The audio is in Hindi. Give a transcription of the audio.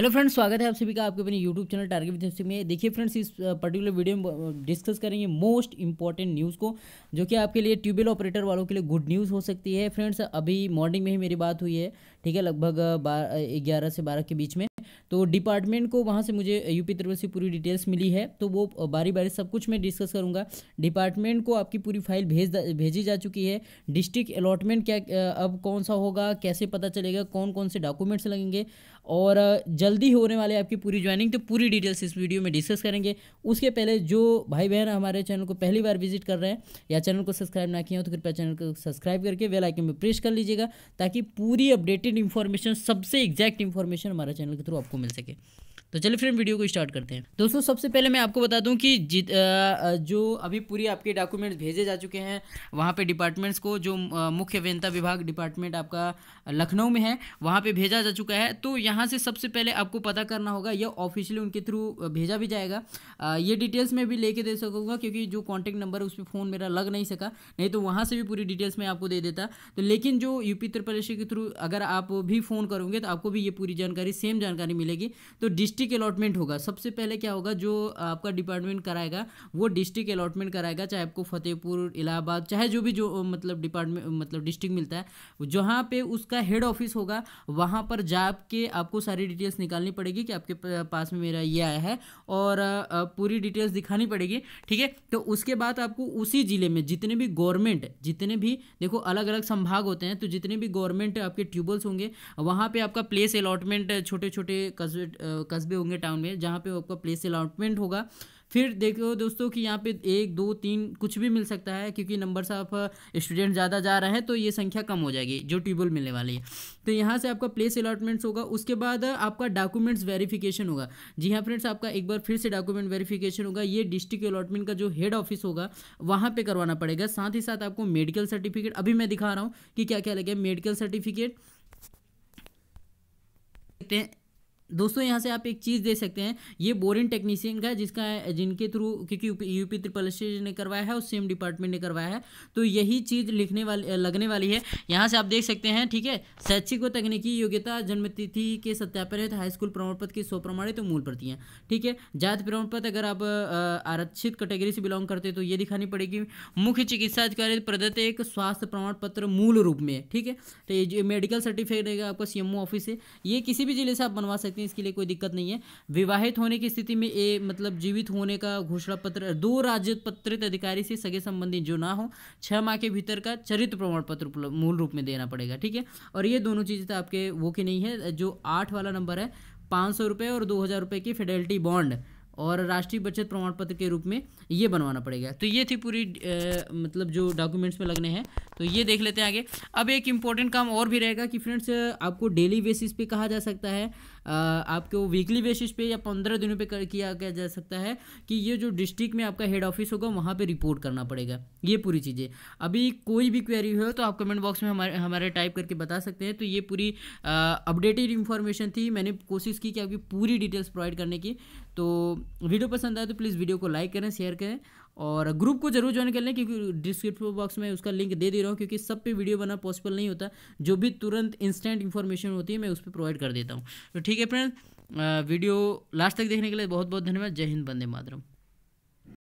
हेलो फ्रेंड्स स्वागत है आप सभी का आपके अपने यूट्यूब चैनल टारगेट विदेशी में। देखिए फ्रेंड्स इस पर्टिकुलर वीडियो में डिस्कस करेंगे मोस्ट इंपॉर्टेंट न्यूज़ को, जो कि आपके लिए ट्यूबवेल ऑपरेटर वालों के लिए गुड न्यूज़ हो सकती है। फ्रेंड्स अभी मॉर्निंग में ही मेरी बात हुई है, ठीक है, लगभग ग्यारह से बारह के बीच में। तो डिपार्टमेंट को वहाँ से मुझे यूपी तरफ़ से पूरी डिटेल्स मिली है। तो वो बारी बारी सब कुछ मैं डिस्कस करूँगा। डिपार्टमेंट को आपकी पूरी फ़ाइल भेज भेजी जा चुकी है। डिस्ट्रिक्ट अलॉटमेंट क्या अब कौन सा होगा, कैसे पता चलेगा कौन कौन से डॉक्यूमेंट्स लगेंगे? और जल्दी होने वाले आपकी पूरी ज्वाइनिंग तो पूरी डिटेल्स इस वीडियो में डिस्कस करेंगे। उसके पहले जो भाई बहन हमारे चैनल को पहली बार विज़िट कर रहे हैं, या चैनल को सब्सक्राइब ना किया हो तो कृपया चैनल को सब्सक्राइब करके वेल आइकन में प्रेस कर लीजिएगा, ताकि पूरी अपडेटेड इन्फॉर्मेशन सबसे एग्जैक्ट इन्फॉर्मेशन हमारे चैनल के थ्रू आपको मिल सके। तो चलिए फिर वीडियो को स्टार्ट करते हैं। दोस्तों, सबसे पहले मैं आपको बता दूँ कि जित जो अभी पूरी आपके डॉक्यूमेंट्स भेजे जा चुके हैं, वहाँ पे डिपार्टमेंट्स को जो मुख्य अभियंता विभाग डिपार्टमेंट आपका लखनऊ में है, वहाँ पे भेजा जा चुका है। तो यहाँ से सबसे पहले आपको पता करना होगा, यह ऑफिशियली उनके थ्रू भेजा भी जाएगा। ये डिटेल्स मैं भी लेके दे सकूँगा, क्योंकि जो कॉन्टैक्ट नंबर उस पर फ़ोन मेरा लग नहीं सका, नहीं तो वहाँ से भी पूरी डिटेल्स मैं आपको दे देता। तो लेकिन जो यूपी उत्तर प्रदेश के थ्रू अगर आप भी फ़ोन करोगे तो आपको भी ये पूरी जानकारी सेम जानकारी मिलेगी। तो डिस्ट्रिक्ट अलॉटमेंट होगा। सबसे पहले क्या होगा, जो आपका डिपार्टमेंट कराएगा, वो डिस्ट्रिक्ट अलॉटमेंट कराएगा, चाहे आपको फतेहपुर, इलाहाबाद, चाहे जो भी जो मतलब डिपार्टमेंट मतलब डिस्ट्रिक्ट मिलता है, जहाँ पे उसका हेड ऑफ़िस होगा, वहाँ पर जाके आपको सारी डिटेल्स निकालनी पड़ेगी कि आपके पास में मेरा ये आया है, और पूरी डिटेल्स दिखानी पड़ेगी, ठीक है? तो उसके बाद आपको उसी ज़िले में, जितने भी गवर्नमेंट जितने भी, देखो अलग अलग संभाग होते हैं तो जितने भी गवर्नमेंट आपके ट्यूबल्स होंगे, वहाँ पर आपका प्लेस अलॉटमेंट छोटे छोटे कस्बे कस्बे होंगे टाउन में, जहाँ पे आपका प्लेस अलॉटमेंट होगा। फिर देखो दोस्तों कि यहाँ पे एक, दो, तीन कुछ भी मिल सकता है, क्योंकि नंबर ऑफ़ स्टूडेंट ज़्यादा जा रहे हैं तो ये संख्या कम हो जाएगी, जो ट्यूबवेल मिलने वाली है। तो यहाँ से आपका प्लेस अलॉटमेंट्स होगा, उसके बाद आपका डॉक्यूमेंट्स वेरिफिकेशन होगा। जी हाँ फ्रेंड्स आपका एक बार फिर से डॉक्यूमेंट वेरिफिकेशन होगा। ये डिस्ट्रिक्ट अलॉटमेंट का जो हेड ऑफ़िस होगा, वहाँ पर करवाना पड़ेगा। साथ ही साथ आपको मेडिकल सर्टिफिकेट अभी मैं दिखा रहा हूँ कि क्या क्या लगे। मेडिकल सर्टिफिकेट दोस्तों, यहाँ से आप एक चीज़ दे सकते हैं। ये बोरिंग टेक्नीशियन का जिसका जिनके थ्रू, क्योंकि यूपी ट्रिपल ने करवाया है और सेम डिपार्टमेंट ने करवाया है। तो यही चीज़ लिखने वाली लगने वाली है। यहाँ से आप देख सकते हैं, ठीक है? शैक्षिक व तकनीकी योग्यता, जन्मतिथि के सत्यापन है हाई स्कूल प्रमाण पत्र की सौ प्रमाणित तो मूल प्रतियाँ ठीक है? जाति प्रमाण पत्र अगर आप आरक्षित कैटेगरी से बिलोंग करते तो ये दिखानी पड़ेगी। मुख्य चिकित्सा अधिकारी प्रदत्त एक स्वास्थ्य प्रमाण पत्र मूल रूप में, ठीक है? तो ये मेडिकल सर्टिफिकेट रहेगा आपका सीएमओ ऑफ़िस से, ये किसी भी ज़िले से आप बनवा सकते इसके लिए कोई दिक्कत नहीं है। विवाहित होने की स्थिति में ए मतलब जीवित होने का घोषणा पत्र दो राज्य पत्रित अधिकारी से सगे संबंधी जो ना हो छह माह के भीतर का चरित्र प्रमाण पत्र मूल रूप में देना पड़ेगा ठीक है? और ये दोनों चीज़ें तो आपके वो की नहीं है जो आठ वाला नंबर है पाँच सौ रुपये और दो हज़ार रुपये की फिडेलिटी बॉन्ड और राष्ट्रीय बचत प्रमाण पत्र के रूप में ये बनवाना पड़ेगा। तो ये थी पूरी आ, मतलब जो डॉक्यूमेंट्स में लगने हैं। तो ये देख लेते हैं आगे। अब एक इंपॉर्टेंट काम और भी रहेगा कि फ्रेंड्स आपको डेली बेसिस पे कहा जा सकता है आपको वीकली बेसिस पे या पंद्रह दिनों पे कर, किया गया जा सकता है कि ये जो डिस्ट्रिक्ट में आपका हेड ऑफ़िस होगा वहाँ पे रिपोर्ट करना पड़ेगा। ये पूरी चीज़ें। अभी कोई भी क्वेरी हो तो आप कमेंट बॉक्स में हमारे हमारे टाइप करके बता सकते हैं। तो ये पूरी अपडेटेड इन्फॉर्मेशन थी। मैंने कोशिश की कि आपकी पूरी डिटेल्स प्रोवाइड करने की। तो वीडियो पसंद आए तो प्लीज़ वीडियो को लाइक करें शेयर करें और ग्रुप को ज़रूर ज्वाइन कर लें, क्योंकि डिस्क्रिप्शन बॉक्स में उसका लिंक दे दे रहा हूँ, क्योंकि सब पे वीडियो बना पॉसिबल नहीं होता। जो भी तुरंत इंस्टेंट इन्फॉर्मेशन होती है, मैं उस पर प्रोवाइड कर देता हूँ। तो ठीक है फ्रेंड वीडियो लास्ट तक देखने के लिए बहुत बहुत धन्यवाद। जय हिंद बंदे मातरम।